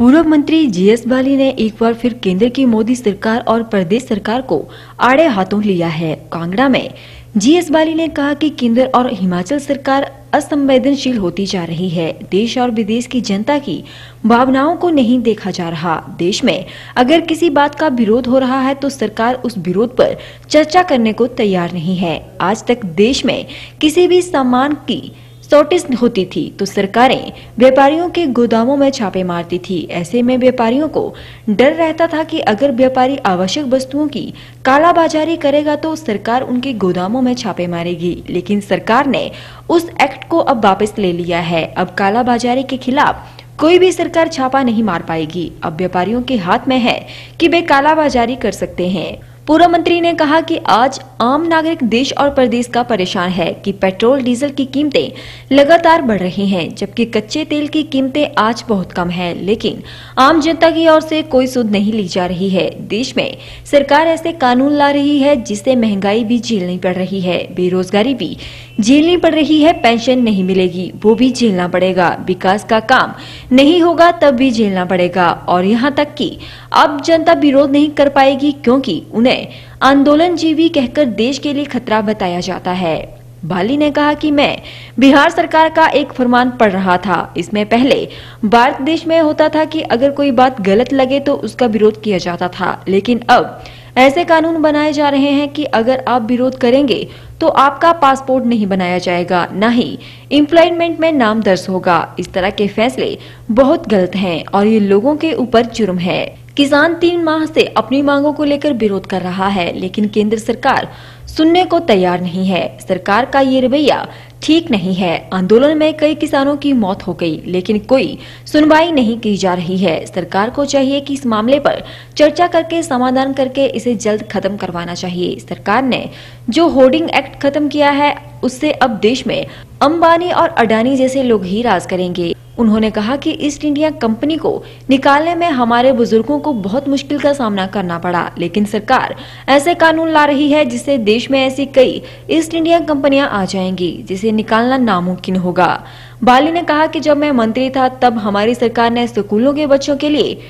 पूर्व मंत्री जीएस बाली ने एक बार फिर केंद्र की मोदी सरकार और प्रदेश सरकार को आड़े हाथों लिया है। कांगड़ा में जीएस बाली ने कहा कि केंद्र और हिमाचल सरकार असंवेदनशील होती जा रही है। देश और विदेश की जनता की भावनाओं को नहीं देखा जा रहा। देश में अगर किसी बात का विरोध हो रहा है तो सरकार उस विरोध पर चर्चा करने को तैयार नहीं है। आज तक देश में किसी भी सामान की शॉर्टेज होती थी तो सरकारें व्यापारियों के गोदामों में छापे मारती थी। ऐसे में व्यापारियों को डर रहता था कि अगर व्यापारी आवश्यक वस्तुओं की कालाबाजारी करेगा तो सरकार उनके गोदामों में छापे मारेगी। लेकिन सरकार ने उस एक्ट को अब वापस ले लिया है। अब कालाबाजारी के खिलाफ कोई भी सरकार छापा नहीं मार पाएगी। अब व्यापारियों के हाथ में है कि वे कालाबाजारी कर सकते हैं। पूर्व मंत्री ने कहा कि आज आम नागरिक देश और प्रदेश का परेशान है कि पेट्रोल, डीजल की कीमतें लगातार बढ़ रही हैं, जबकि कच्चे तेल की कीमतें आज बहुत कम है। लेकिन आम जनता की ओर से कोई सुध नहीं ली जा रही है। देश में सरकार ऐसे कानून ला रही है जिससे महँगाई भी झेलनी पड़ रही है। बेरोजगारी भी झेलनी पड़ रही है, पेंशन नहीं मिलेगी, वो भी झेलना पड़ेगा। विकास का काम नहीं होगा, तब भी झेलना पड़ेगा। और यहाँ तक कि अब जनता विरोध नहीं कर पाएगी, क्योंकि उन्हें आंदोलन जीवी कहकर देश के लिए खतरा बताया जाता है। बाली ने कहा कि मैं बिहार सरकार का एक फरमान पढ़ रहा था। इसमें पहले भारत देश में होता था कि अगर कोई बात गलत लगे तो उसका विरोध किया जाता था। लेकिन अब ऐसे कानून बनाए जा रहे हैं कि अगर आप विरोध करेंगे तो आपका पासपोर्ट नहीं बनाया जाएगा, न ही एम्प्लॉयमेंट में नाम दर्ज होगा। इस तरह के फैसले बहुत गलत हैं और ये लोगों के ऊपर जुर्म है। किसान तीन माह से अपनी मांगों को लेकर विरोध कर रहा है, लेकिन केंद्र सरकार सुनने को तैयार नहीं है। सरकार का ये रवैया ठीक नहीं है। आंदोलन में कई किसानों की मौत हो गई, लेकिन कोई सुनवाई नहीं की जा रही है। सरकार को चाहिए कि इस मामले पर चर्चा करके, समाधान करके इसे जल्द खत्म करवाना चाहिए। सरकार ने जो होर्डिंग एक्ट खत्म किया है, उससे अब देश में अंबानी और अडानी जैसे लोग ही राज करेंगे। उन्होंने कहा कि ईस्ट इंडिया कंपनी को निकालने में हमारे बुज़ुर्गों को बहुत मुश्किल का सामना करना पड़ा, लेकिन सरकार ऐसे कानून ला रही है जिससे देश में ऐसी कई ईस्ट इंडिया कंपनियाँ आ जाएँगी, जिसे निकालना नामुमकिन होगा। बाली ने कहा कि जब मैं मंत्री था, तब हमारी सरकार ने स्कूलों के बच्चों के लिए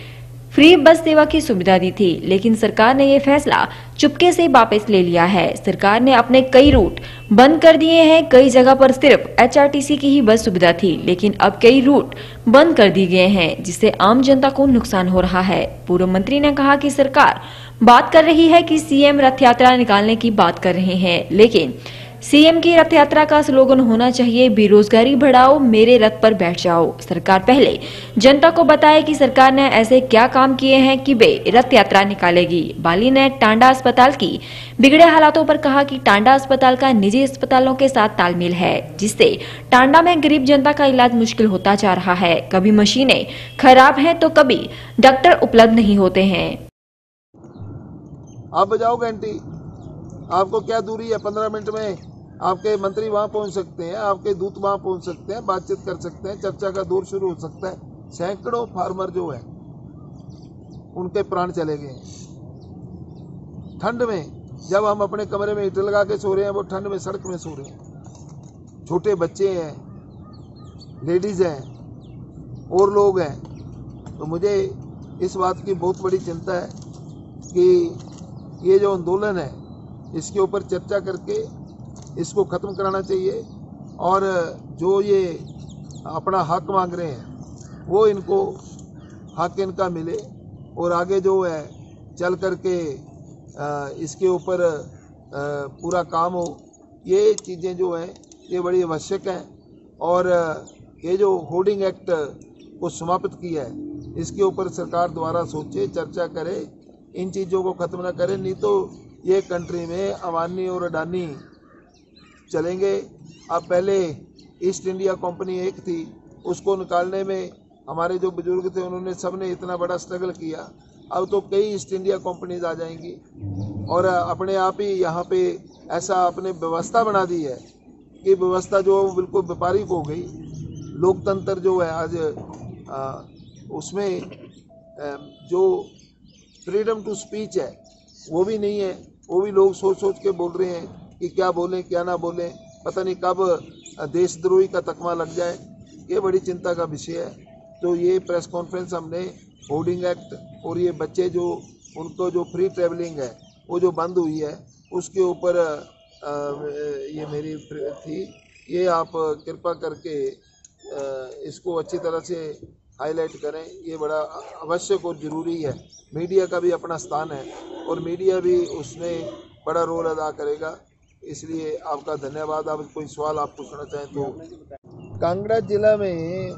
फ्री बस सेवा की सुविधा दी थी, लेकिन सरकार ने ये फैसला चुपके से वापस ले लिया है। सरकार ने अपने कई रूट बंद कर दिए हैं, कई जगह पर सिर्फ़ एचआरटीसी की ही बस सुविधा थी, लेकिन अब कई रूट बंद कर दिए गए हैं, जिससे आम जनता को नुकसान हो रहा है। पूर्व मंत्री ने कहा कि सरकार बात कर रही है कि सीएम रथ यात्रा निकालने की बात कर रहे हैं, लेकिन सीएम की रथ यात्रा का स्लोगन होना चाहिए, बेरोजगारी बढ़ाओ, मेरे रथ पर बैठ जाओ। सरकार पहले, जनता को बताए कि सरकार ने ऐसे क्या काम किए हैं कि वे रथ यात्रा निकालेगी। बाली ने टांडा अस्पताल की बिगड़े हालातों पर कहा कि टांडा अस्पताल का निजी अस्पतालों के साथ तालमेल है, जिससे टांडा में गरीब जनता का इलाज मुश्किल होता जा रहा है। कभी मशीनें खराब है तो कभी डॉक्टर उपलब्ध नहीं होते हैं। आप बजाओ, घंटी। आपको क्या दूरी है पंद्रह मिनट में? आपके मंत्री वहाँ पहुँच सकते हैं, आपके दूत वहाँ पहुँच सकते हैं, बातचीत कर सकते हैं, चर्चा का दौर शुरू हो सकता है। सैकड़ों फार्मर जो है, उनके प्राण चले गए हैं। ठंड में, जब हम अपने कमरे में हीटर लगा के सो रहे हैं, वो ठंड में सड़क में सो रहे हैं। छोटे बच्चे हैं, लेडीज़ हैं, और लोग हैं। तो मुझे इस बात की बहुत बड़ी चिंता है कि ये जो आंदोलन है, इसके ऊपर चर्चा करके इसको ख़त्म कराना चाहिए। और जो ये अपना हक मांग रहे हैं, वो इनको, हक इनका मिले। और आगे जो है, चल करके इसके ऊपर पूरा काम हो, ये चीज़ें जो हैं, ये बड़ी आवश्यक हैं। और ये जो होर्डिंग एक्ट को समाप्त किया है, इसके ऊपर सरकार द्वारा सोचे, चर्चा करे, इन चीज़ों को ख़त्म ना करे, नहीं तो ये कंट्री में अवानी और अडानी चलेंगे। अब पहले ईस्ट इंडिया कंपनी एक थी उसको निकालने में हमारे जो बुज़ुर्ग थे उन्होंने सबने इतना बड़ा स्ट्रगल किया। अब तो कई ईस्ट इंडिया कंपनीज़ आ जाएँगी। और अपने आप ही यहाँ पे ऐसा अपने व्यवस्था बना दी है कि व्यवस्था जो बिल्कुल व्यापारिक हो गई। लोकतंत्र जो है आज आ, उसमें जो फ्रीडम टू स्पीच है वो भी नहीं है। वो भी लोग सोच सोच के बोल रहे हैं। कि क्या बोलें, क्या ना बोलें, पता नहीं कब देशद्रोही का तकमा लग जाए, ये बड़ी चिंता का विषय है। तो ये प्रेस कॉन्फ्रेंस हमने, होर्डिंग एक्ट और ये बच्चे जो, उनको जो फ्री ट्रेवलिंग है, वो जो बंद हुई है, उसके ऊपर ये मेरी थी। ये आप कृपा करके इसको अच्छी तरह से हाईलाइट करें। ये बड़ा आवश्यक और ज़रूरी है। मीडिया का भी अपना स्थान है और मीडिया भी उसमें बड़ा रोल अदा करेगा। इसलिए आपका धन्यवाद। आप कोई सवाल आप पूछना चाहें तो। कांगड़ा जिला में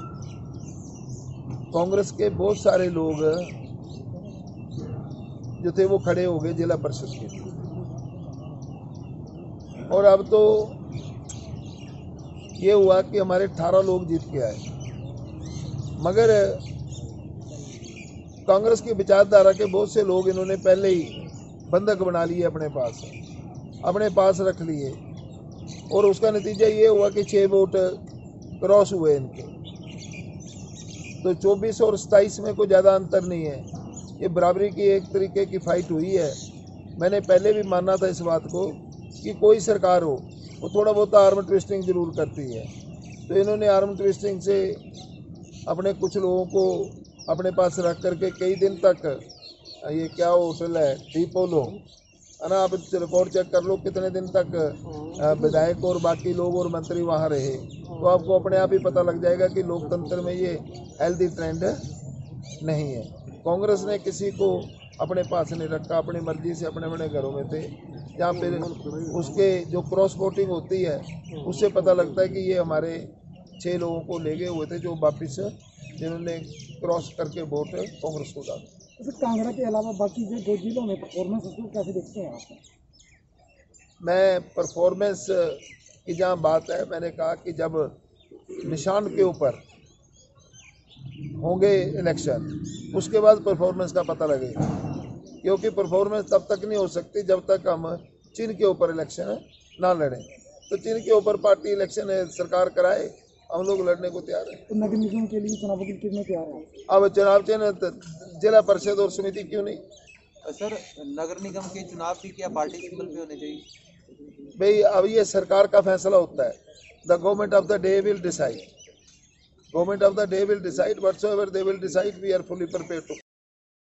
कांग्रेस के बहुत सारे लोग जो थे वो खड़े हो गए जिला परिषद के। और अब तो ये हुआ कि हमारे 18 लोग जीत के आए। मगर कांग्रेस की विचारधारा के बहुत से लोग इन्होंने पहले ही बंधक बना लिए अपने पास। अपने पास रख लिए। और उसका नतीजा ये हुआ कि छः वोट क्रॉस हुए इनके। तो 24 और 27 में कोई ज़्यादा अंतर नहीं है। ये बराबरी की एक तरीके की फाइट हुई है। मैंने पहले भी माना था इस बात को कि कोई सरकार हो, वो थोड़ा बहुत आर्म ट्विस्टिंग ज़रूर करती है। तो इन्होंने आर्म ट्विस्टिंग से अपने कुछ लोगों को अपने पास रख करके कई दिन तक, ये क्या होटल है डीपोलो है ना आप रिकॉर्ड चेक कर लो कितने दिन तक विधायक और बाकी लोग और मंत्री वहाँ रहे। तो आपको अपने आप ही पता लग जाएगा कि लोकतंत्र में ये हेल्दी ट्रेंड नहीं है। कांग्रेस ने किसी को अपने पास नहीं रखा, अपनी मर्ज़ी से अपने अपने घरों में थे, या फिर उसके जो क्रॉस वोटिंग होती है, उससे पता लगता है कि ये हमारे छः लोगों को ले गए हुए थे जो वापिस, जिन्होंने क्रॉस करके वोट कांग्रेस को डाला। जैसे कांगड़ा के अलावा बाकी जो दो जिलों में परफॉर्मेंस उसको कैसे देखते हैं आप? मैं परफॉर्मेंस की जहाँ बात है, मैंने कहा कि जब निशान के ऊपर होंगे इलेक्शन उसके बाद परफॉर्मेंस का पता लगेगा। क्योंकि परफॉर्मेंस तब तक नहीं हो सकती जब तक हम चीन के ऊपर इलेक्शन ना लड़ें। तो चीन के ऊपर पार्टी इलेक्शन सरकार कराए हम लोग लड़ने को तैयार है। तो नगर निगम के लिए चुनाव के कितने तैयार हैं? अब चुनाव चिन्ह जिला परिषद और समिति क्यों नहीं? सर नगर निगम के चुनाव भी क्या पार्टी सिंबल भी होने चाहिए? भाई अब ये सरकार का फैसला होता है। The government of the day will decide government of the day will decide whatsoever they will decide we are fully prepare to